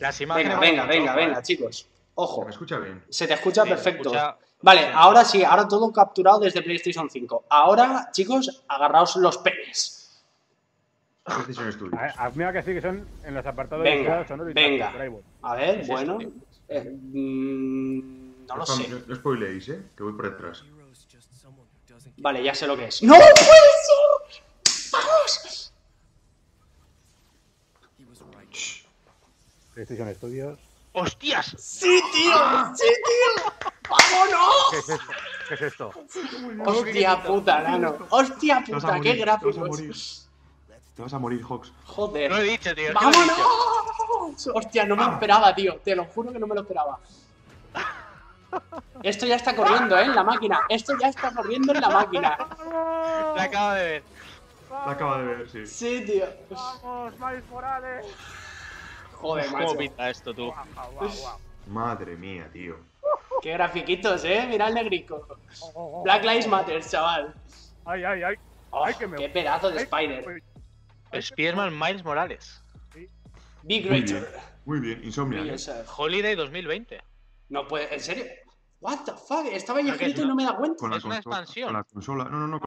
Las imágenes. Venga, venga, venga, venga, chicos. Ojo, ¿Me escucha bien? se te escucha Sí, se perfecto. escucha- Vale, Sí. ahora sí, ahora todo capturado desde PlayStation 5. Ahora, chicos, agarraos los penes. PlayStation Studios. A- que sí que son en los apartados Venga, de sonoro y tal, venga. A ver, bueno. esto, eh, mm, no lo sé. No, no spoileéis, ¿eh? Que voy por detrás. Vale, ya sé lo que es. ¡No puede ser! ¡Vamos! PlayStation Studios. ¡Hostias! ¡Sí, tío! ¡Sí, tío! ¡Vámonos! ¿Qué es esto? ¿Qué es esto? ¡Hostia puta, nano! ¡Hostia puta! ¡Qué morir, te vas a gráficos! morir. Te vas a morir, Hawks. Lo he Joder. dicho, tío. he dicho. ¡Vámonos! Hostia, no me lo esperaba, tío. Te lo juro que no me lo esperaba. Esto ya está corriendo, ¿eh? En la máquina. Esto ya está corriendo en la máquina. Lo acabo de ver. La acaba de ver, sí. Sí, tío. ¡Vamos, Miles Morales! Joder, ¿Cómo macho. pinta esto, tú? Guau, guau, guau, guau. Madre mía, tío. Qué grafiquitos, ¿eh? Mira el negrico. Oh, oh, oh. Black Lives Matter, chaval. ¡Ay, ay, ay! Oh, Ay, que me- qué pedazo de Ay, Spider. uy, Spiderman Miles Morales. Muy greater. bien. Muy bien, Be Insomnia. ¿eh? Holiday 2020. No puede, ¿en serio? What the fuck? Estaba ya es escrito y no me da cuenta. Con la Es una expansión. Con la consola. No, no, no.